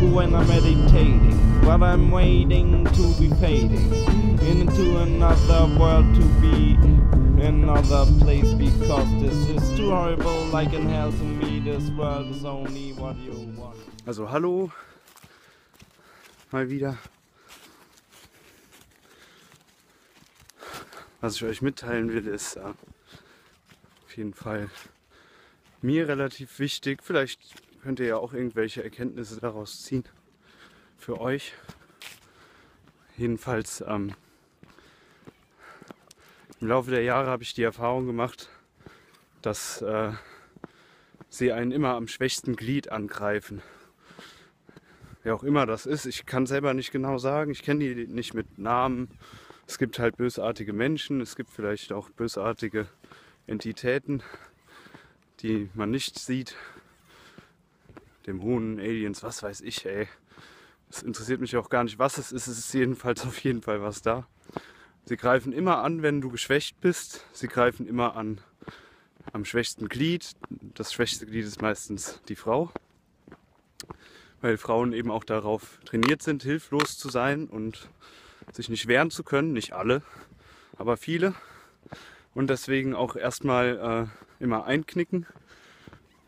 and I'm meditating. But I'm waiting to be fading into another world to be another place because this is too horrible like in hell to me. This world is only what you want. Also hallo, mal wieder. Was ich euch mitteilen will, ist äh, auf jeden Fall mir relativ wichtig. Vielleicht könnt ihr ja auch irgendwelche Erkenntnisse daraus ziehen für euch. Jedenfalls ähm, im Laufe der Jahre habe ich die Erfahrung gemacht, dass äh, sie einen immer am schwächsten Glied angreifen. Wer auch immer das ist, ich kann selber nicht genau sagen, ich kenne die nicht mit Namen. Es gibt halt bösartige Menschen, es gibt vielleicht auch bösartige Entitäten, die man nicht sieht. Dämonen, Aliens, was weiß ich, ey. Es interessiert mich auch gar nicht, was es ist. Es ist jedenfalls auf jeden Fall was da. Sie greifen immer an, wenn du geschwächt bist. Sie greifen immer an am schwächsten Glied. Das schwächste Glied ist meistens die Frau. Weil Frauen eben auch darauf trainiert sind, hilflos zu sein und sich nicht wehren zu können. Nicht alle, aber viele. Und deswegen auch erstmal äh, immer einknicken.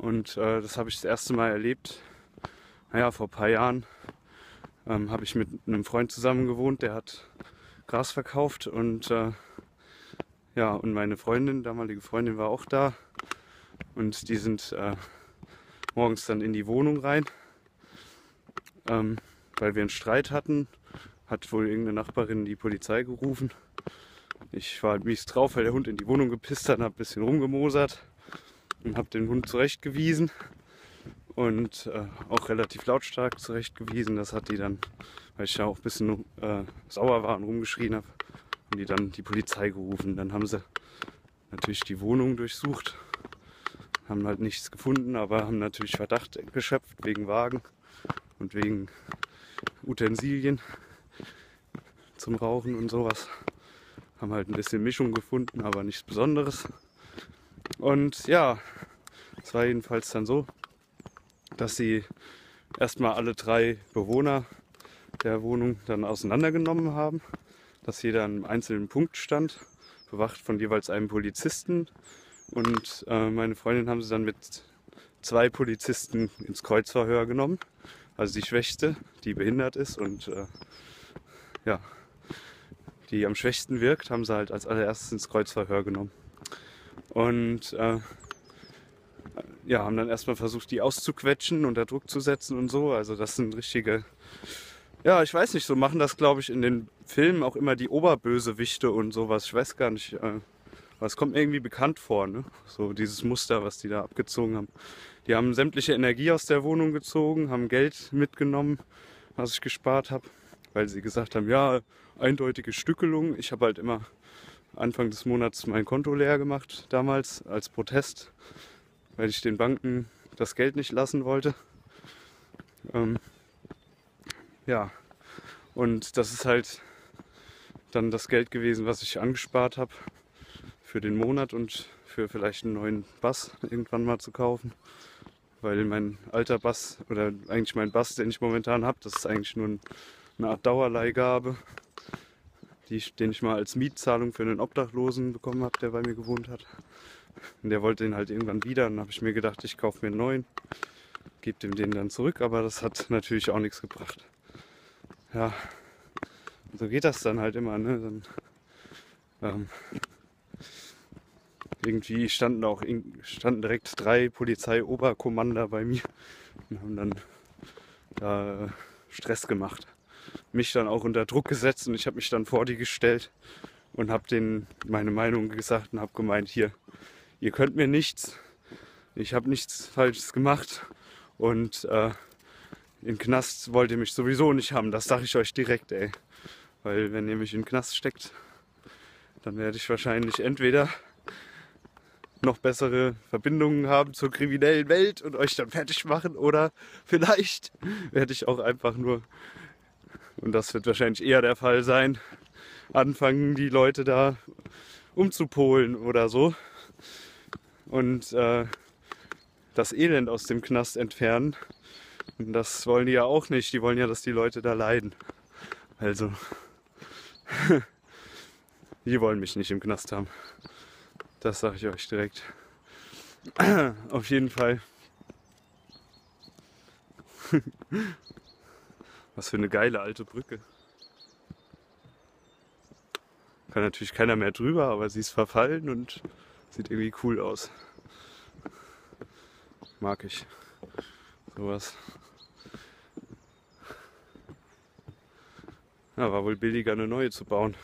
Und äh, das habe ich das erste Mal erlebt. Naja, vor ein paar Jahren ähm, habe ich mit einem Freund zusammen gewohnt, der hat Gras verkauft und äh, ja, und meine Freundin, damalige Freundin, war auch da. Und die sind äh, morgens dann in die Wohnung rein, ähm, weil wir einen Streit hatten. Hat wohl irgendeine Nachbarin die Polizei gerufen. Ich war mies drauf, weil der Hund in die Wohnung gepisst hat und habe ein bisschen rumgemosert und habe den Hund zurechtgewiesen und äh, auch relativ lautstark zurechtgewiesen. Das hat die dann, weil ich ja auch ein bisschen äh, sauer war und rumgeschrien habe, haben die dann die Polizei gerufen. Dann haben sie natürlich die Wohnung durchsucht, haben halt nichts gefunden, aber haben natürlich Verdacht geschöpft wegen Wagen und wegen Utensilien zum Rauchen und sowas. Haben halt ein bisschen Mischung gefunden, aber nichts Besonderes. Und ja, es war jedenfalls dann so, dass sie erstmal alle drei Bewohner der Wohnung dann auseinandergenommen haben, dass jeder an einem einzelnen Punkt stand, bewacht von jeweils einem Polizisten. Und äh, meine Freundin haben sie dann mit zwei Polizisten ins Kreuzverhör genommen. Also die Schwächste, die behindert ist und äh, ja, die am schwächsten wirkt, haben sie halt als allererstes ins Kreuzverhör genommen. Und äh, ja, haben dann erstmal versucht, die auszuquetschen, unter Druck zu setzen und so. Also das sind richtige, ja, ich weiß nicht, so machen das, glaube ich, in den Filmen auch immer die Oberbösewichte und sowas. Ich weiß gar nicht, äh, es kommt mir irgendwie bekannt vor, ne? So dieses Muster, was die da abgezogen haben. Die haben sämtliche Energie aus der Wohnung gezogen, haben Geld mitgenommen, was ich gespart habe, weil sie gesagt haben, ja, eindeutige Stückelung. Ich habe halt immer Anfang des Monats mein Konto leer gemacht, damals als Protest, weil ich den Banken das Geld nicht lassen wollte. Ähm, ja, und das ist halt dann das Geld gewesen, was ich angespart habe für den Monat und für vielleicht einen neuen Bass irgendwann mal zu kaufen. Weil mein alter Bass oder eigentlich mein Bass, den ich momentan habe, das ist eigentlich nur eine Art Dauerleihgabe die, den ich mal als Mietzahlung für einen Obdachlosen bekommen habe, der bei mir gewohnt hat. Und der wollte den halt irgendwann wieder. Dann habe ich mir gedacht, ich kaufe mir einen neuen, gebe dem den dann zurück. Aber das hat natürlich auch nichts gebracht. Ja, so geht das dann halt immer. Ne? Dann, ähm, irgendwie standen auch standen direkt drei Polizeioberkommander bei mir und haben dann da Stress gemacht mich dann auch unter Druck gesetzt und ich habe mich dann vor die gestellt und habe denen meine Meinung gesagt und habe gemeint, hier, ihr könnt mir nichts, ich habe nichts Falsches gemacht und äh, in Knast wollt ihr mich sowieso nicht haben, das sage ich euch direkt, ey. Weil wenn ihr mich in Knast steckt, dann werde ich wahrscheinlich entweder noch bessere Verbindungen haben zur kriminellen Welt und euch dann fertig machen oder vielleicht werde ich auch einfach nur und das wird wahrscheinlich eher der Fall sein, anfangen die Leute da umzupolen oder so und äh, das Elend aus dem Knast entfernen, Und das wollen die ja auch nicht. Die wollen ja, dass die Leute da leiden. Also, die wollen mich nicht im Knast haben. Das sage ich euch direkt. Auf jeden Fall. Was für eine geile alte Brücke. Kann natürlich keiner mehr drüber, aber sie ist verfallen und sieht irgendwie cool aus. Mag ich. Sowas. Ja, war wohl billiger, eine neue zu bauen.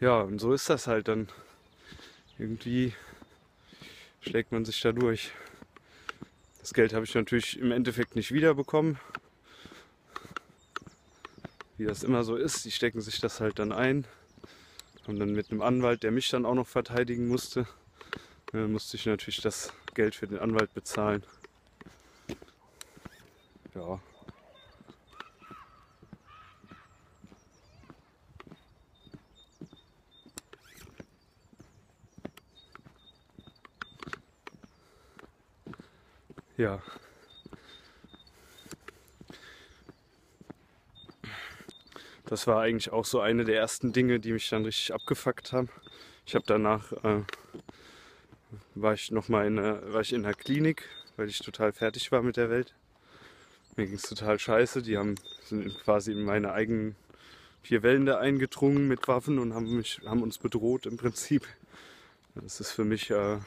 Ja, und so ist das halt dann. Irgendwie schlägt man sich da durch. Das Geld habe ich natürlich im Endeffekt nicht wiederbekommen. Wie das immer so ist, die stecken sich das halt dann ein. Und dann mit einem Anwalt, der mich dann auch noch verteidigen musste, äh, musste ich natürlich das Geld für den Anwalt bezahlen. Ja. Ja. Das war eigentlich auch so eine der ersten Dinge, die mich dann richtig abgefuckt haben. Ich habe danach äh, war ich noch mal in der, war ich in der Klinik, weil ich total fertig war mit der Welt. Mir ging es total scheiße. Die haben sind quasi in meine eigenen vier Wände eingedrungen mit Waffen und haben mich haben uns bedroht im Prinzip. Das ist für mich äh,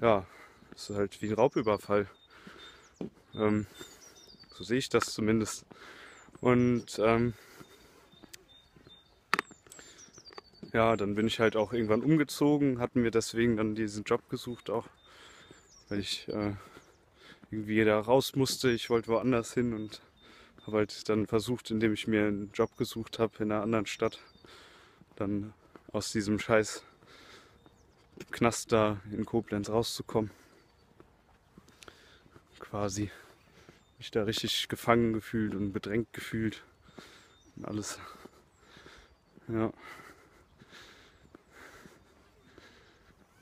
ja das ist halt wie ein Raubüberfall. Ähm, so sehe ich das zumindest. Und ähm, ja, dann bin ich halt auch irgendwann umgezogen, hatten wir deswegen dann diesen Job gesucht auch, weil ich äh, irgendwie da raus musste. Ich wollte woanders hin und habe halt dann versucht, indem ich mir einen Job gesucht habe in einer anderen Stadt, dann aus diesem scheiß Knast da in Koblenz rauszukommen quasi. Mich da richtig gefangen gefühlt und bedrängt gefühlt. Und alles. Ja.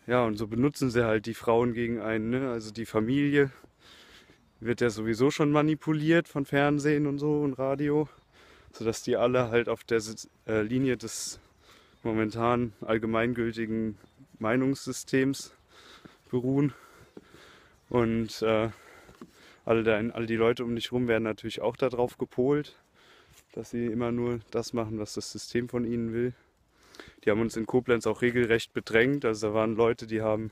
Ja, und so benutzen sie halt die Frauen gegen einen. Ne? Also die Familie wird ja sowieso schon manipuliert von Fernsehen und so und Radio, sodass die alle halt auf der äh, Linie des momentan allgemeingültigen Meinungssystems beruhen. Und äh, alle, all die Leute um dich rum werden natürlich auch darauf gepolt, dass sie immer nur das machen, was das System von ihnen will. Die haben uns in Koblenz auch regelrecht bedrängt. Also da waren Leute, die haben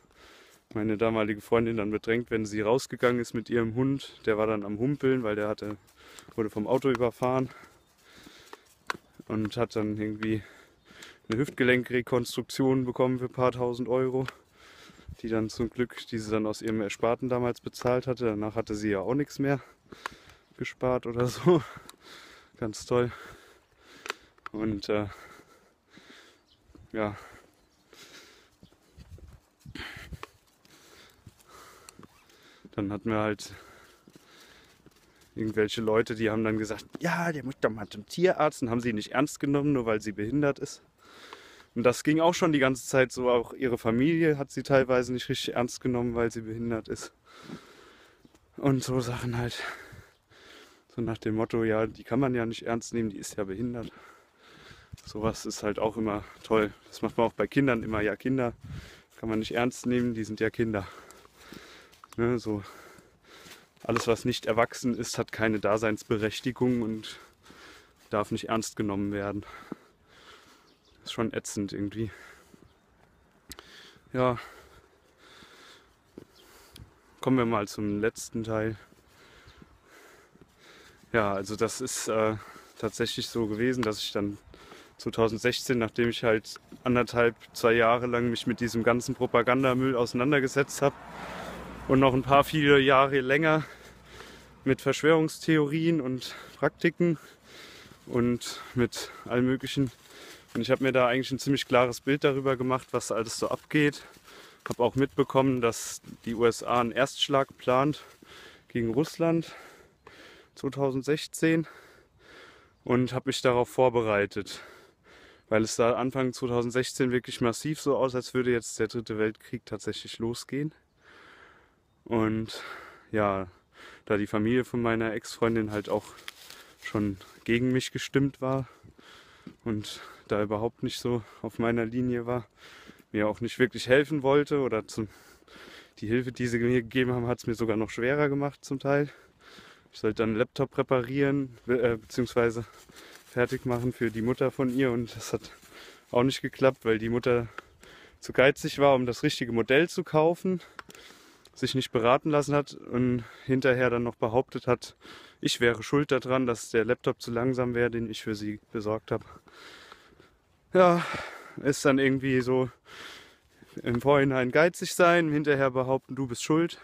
meine damalige Freundin dann bedrängt, wenn sie rausgegangen ist mit ihrem Hund. Der war dann am Humpeln, weil der hatte, wurde vom Auto überfahren und hat dann irgendwie eine Hüftgelenkrekonstruktion bekommen für ein paar tausend Euro die dann zum Glück, die sie dann aus ihrem Ersparten damals bezahlt hatte. Danach hatte sie ja auch nichts mehr gespart oder so. Ganz toll. Und äh, ja. Dann hatten wir halt irgendwelche Leute, die haben dann gesagt, ja, der muss doch mal zum Tierarzt und haben sie nicht ernst genommen, nur weil sie behindert ist. Und das ging auch schon die ganze Zeit so. Auch ihre Familie hat sie teilweise nicht richtig ernst genommen, weil sie behindert ist. Und so Sachen halt. So nach dem Motto, ja, die kann man ja nicht ernst nehmen, die ist ja behindert. Sowas ist halt auch immer toll. Das macht man auch bei Kindern immer. Ja, Kinder kann man nicht ernst nehmen, die sind ja Kinder. Ne, so alles, was nicht erwachsen ist, hat keine Daseinsberechtigung und darf nicht ernst genommen werden schon ätzend irgendwie. Ja. Kommen wir mal zum letzten Teil. Ja, also das ist äh, tatsächlich so gewesen, dass ich dann 2016, nachdem ich halt anderthalb, zwei Jahre lang mich mit diesem ganzen Propagandamüll auseinandergesetzt habe und noch ein paar viele Jahre länger mit Verschwörungstheorien und Praktiken und mit allen möglichen und ich habe mir da eigentlich ein ziemlich klares Bild darüber gemacht, was alles so abgeht. Habe auch mitbekommen, dass die USA einen Erstschlag plant gegen Russland 2016 und habe mich darauf vorbereitet. weil es da Anfang 2016 wirklich massiv so aus, als würde jetzt der dritte Weltkrieg tatsächlich losgehen. Und ja, da die Familie von meiner Ex-Freundin halt auch schon gegen mich gestimmt war und da überhaupt nicht so auf meiner Linie war, mir auch nicht wirklich helfen wollte oder zum, die Hilfe, die sie mir gegeben haben, hat es mir sogar noch schwerer gemacht zum Teil. Ich sollte dann einen Laptop reparieren, äh, beziehungsweise fertig machen für die Mutter von ihr und das hat auch nicht geklappt, weil die Mutter zu geizig war, um das richtige Modell zu kaufen, sich nicht beraten lassen hat und hinterher dann noch behauptet hat, ich wäre schuld daran, dass der Laptop zu langsam wäre, den ich für sie besorgt habe. Ja, ist dann irgendwie so im Vorhinein geizig sein, hinterher behaupten, du bist schuld.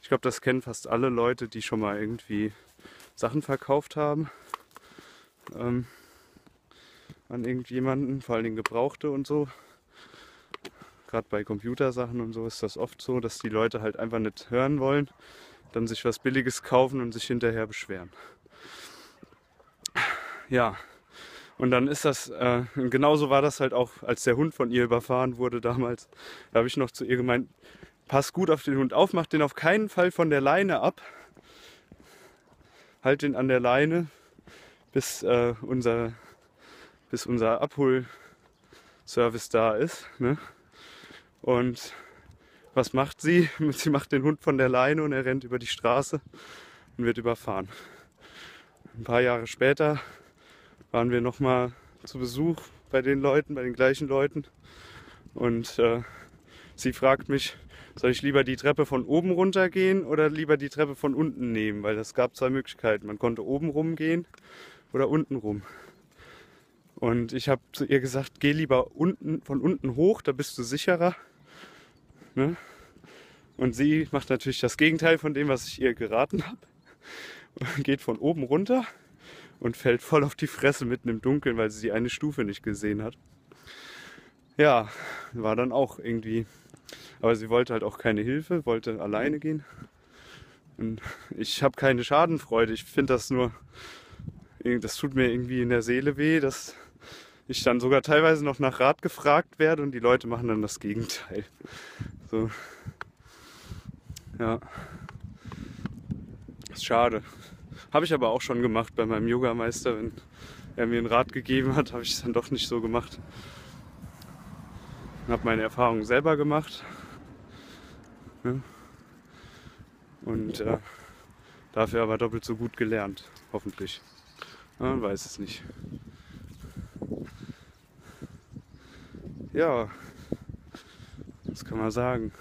Ich glaube, das kennen fast alle Leute, die schon mal irgendwie Sachen verkauft haben ähm, an irgendjemanden, vor allen Dingen Gebrauchte und so. Gerade bei Computersachen und so ist das oft so, dass die Leute halt einfach nicht hören wollen, dann sich was Billiges kaufen und sich hinterher beschweren. Ja, und dann ist das, äh, genauso war das halt auch, als der Hund von ihr überfahren wurde damals. Da habe ich noch zu ihr gemeint, pass gut auf den Hund auf, mach den auf keinen Fall von der Leine ab. Halt den an der Leine, bis, äh, unser, bis unser Abholservice da ist. Ne? Und was macht sie? Sie macht den Hund von der Leine und er rennt über die Straße und wird überfahren. Ein paar Jahre später waren wir nochmal zu Besuch bei den Leuten, bei den gleichen Leuten. Und äh, sie fragt mich, soll ich lieber die Treppe von oben runter gehen oder lieber die Treppe von unten nehmen? Weil es gab zwei Möglichkeiten. Man konnte oben rumgehen oder unten rum. Und ich habe zu ihr gesagt, geh lieber unten, von unten hoch, da bist du sicherer. Ne? Und sie macht natürlich das Gegenteil von dem, was ich ihr geraten habe. Geht von oben runter und fällt voll auf die Fresse mitten im Dunkeln, weil sie die eine Stufe nicht gesehen hat. Ja, war dann auch irgendwie. Aber sie wollte halt auch keine Hilfe, wollte alleine gehen. Und ich habe keine Schadenfreude. Ich finde das nur, das tut mir irgendwie in der Seele weh, dass ich dann sogar teilweise noch nach Rat gefragt werde und die Leute machen dann das Gegenteil. So. Ja. ist schade. Habe ich aber auch schon gemacht bei meinem Yogameister. Wenn er mir einen Rat gegeben hat, habe ich es dann doch nicht so gemacht. Habe meine Erfahrungen selber gemacht. Ja. Und äh, dafür aber doppelt so gut gelernt, hoffentlich. Man weiß es nicht. Ja, was kann man sagen?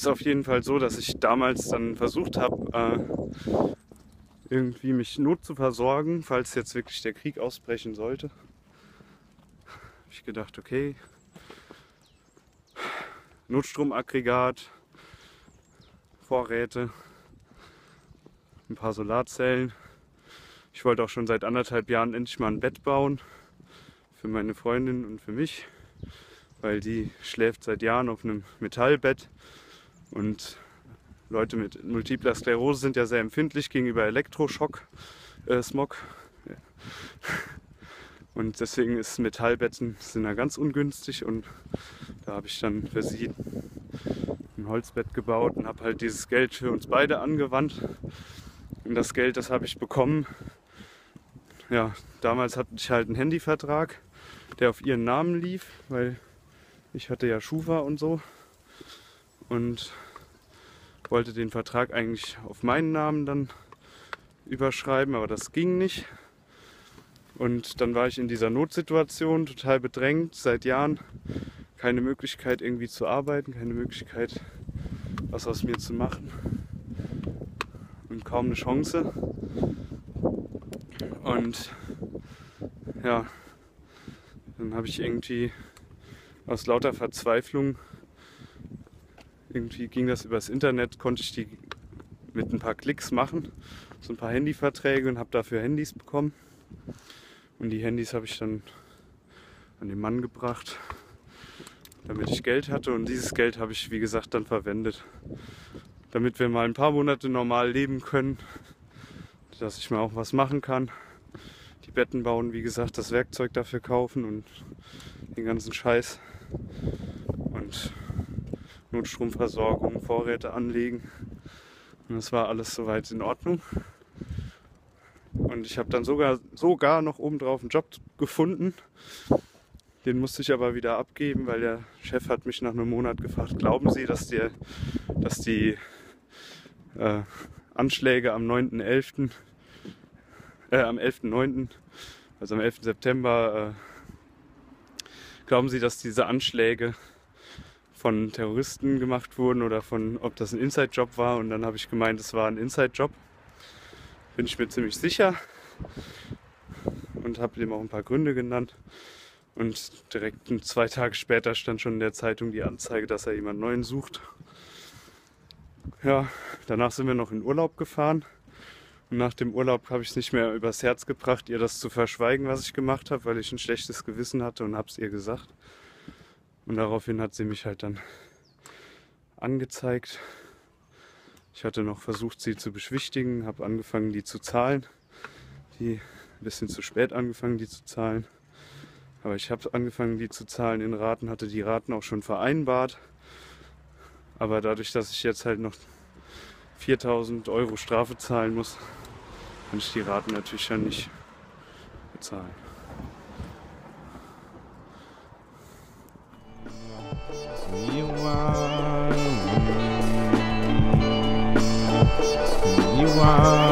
Ist auf jeden Fall so, dass ich damals dann versucht habe, äh, irgendwie mich not zu versorgen, falls jetzt wirklich der Krieg ausbrechen sollte. Habe ich gedacht, okay, Notstromaggregat, Vorräte, ein paar Solarzellen. Ich wollte auch schon seit anderthalb Jahren endlich mal ein Bett bauen für meine Freundin und für mich, weil die schläft seit Jahren auf einem Metallbett und Leute mit multipler Sklerose sind ja sehr empfindlich gegenüber Elektroschock, äh, Smog. Und deswegen ist Metallbetten sind da ganz ungünstig und da habe ich dann für sie ein Holzbett gebaut und habe halt dieses Geld für uns beide angewandt. Und das Geld, das habe ich bekommen. Ja, damals hatte ich halt einen Handyvertrag, der auf ihren Namen lief, weil ich hatte ja Schufa und so und wollte den Vertrag eigentlich auf meinen Namen dann überschreiben, aber das ging nicht. Und dann war ich in dieser Notsituation total bedrängt, seit Jahren keine Möglichkeit irgendwie zu arbeiten, keine Möglichkeit was aus mir zu machen und kaum eine Chance. Und ja, dann habe ich irgendwie aus lauter Verzweiflung irgendwie ging das übers Internet, konnte ich die mit ein paar Klicks machen, so ein paar Handyverträge und habe dafür Handys bekommen. Und die Handys habe ich dann an den Mann gebracht, damit ich Geld hatte. Und dieses Geld habe ich, wie gesagt, dann verwendet, damit wir mal ein paar Monate normal leben können, dass ich mal auch was machen kann. Die Betten bauen, wie gesagt, das Werkzeug dafür kaufen und den ganzen Scheiß. Und Notstromversorgung, Vorräte anlegen. Und das war alles soweit in Ordnung. Und ich habe dann sogar, sogar noch obendrauf einen Job gefunden. Den musste ich aber wieder abgeben, weil der Chef hat mich nach einem Monat gefragt, glauben Sie, dass die, dass die äh, Anschläge am 9.11., äh, am 11.9., also am 11. September, äh, glauben Sie, dass diese Anschläge von Terroristen gemacht wurden oder von, ob das ein Inside-Job war. Und dann habe ich gemeint, es war ein Inside-Job. Bin ich mir ziemlich sicher. Und habe dem auch ein paar Gründe genannt. Und direkt zwei Tage später stand schon in der Zeitung die Anzeige, dass er jemand Neuen sucht. Ja, danach sind wir noch in Urlaub gefahren. Und nach dem Urlaub habe ich es nicht mehr übers Herz gebracht, ihr das zu verschweigen, was ich gemacht habe, weil ich ein schlechtes Gewissen hatte und habe es ihr gesagt. Und daraufhin hat sie mich halt dann angezeigt. Ich hatte noch versucht, sie zu beschwichtigen, habe angefangen, die zu zahlen. Die ein bisschen zu spät angefangen, die zu zahlen. Aber ich habe angefangen, die zu zahlen in Raten, hatte die Raten auch schon vereinbart. Aber dadurch, dass ich jetzt halt noch 4000 Euro Strafe zahlen muss, kann ich die Raten natürlich schon nicht bezahlen. you are